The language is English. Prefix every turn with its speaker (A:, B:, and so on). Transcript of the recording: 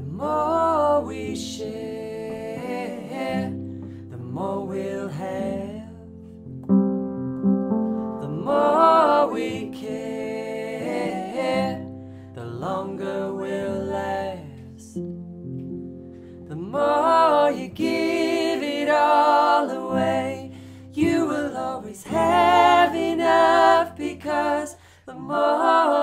A: The more we share, the more we'll have. The more we care, the longer we'll last. The more you give it all away, you will always have enough because the more.